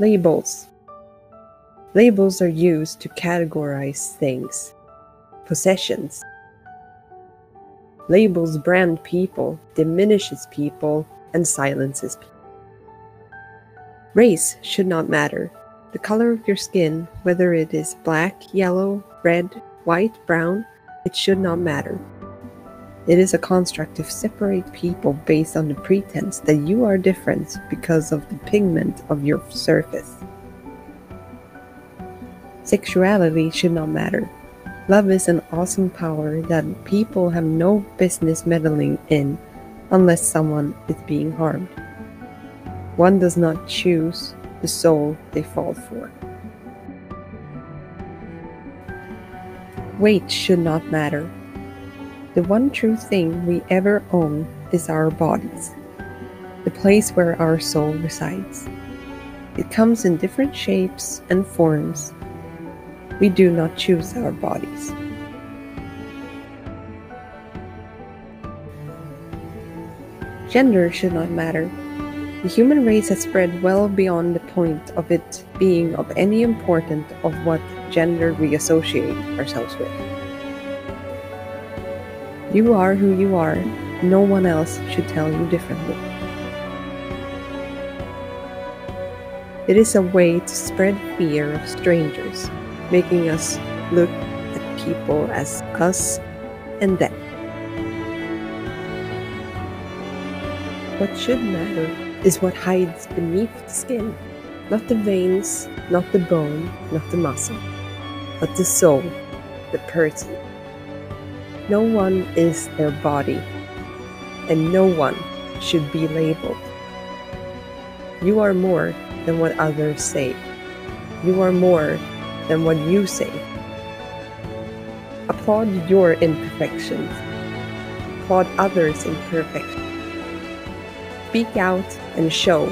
Labels. Labels are used to categorize things, possessions. Labels brand people, diminishes people, and silences people. Race should not matter. The color of your skin, whether it is black, yellow, red, white, brown, it should not matter. It is a construct to separate people based on the pretense that you are different because of the pigment of your surface. Sexuality should not matter. Love is an awesome power that people have no business meddling in unless someone is being harmed. One does not choose the soul they fall for. Weight should not matter. The one true thing we ever own is our bodies, the place where our soul resides. It comes in different shapes and forms. We do not choose our bodies. Gender should not matter. The human race has spread well beyond the point of it being of any importance of what gender we associate ourselves with. You are who you are. No one else should tell you differently. It is a way to spread fear of strangers, making us look at people as us and them. What should matter is what hides beneath the skin, not the veins, not the bone, not the muscle, but the soul, the person. No one is their body, and no one should be labeled. You are more than what others say. You are more than what you say. Applaud your imperfections. Applaud others' imperfections. Speak out and show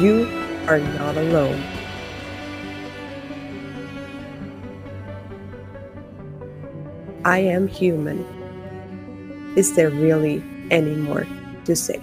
you are not alone. I am human. Is there really any more to say?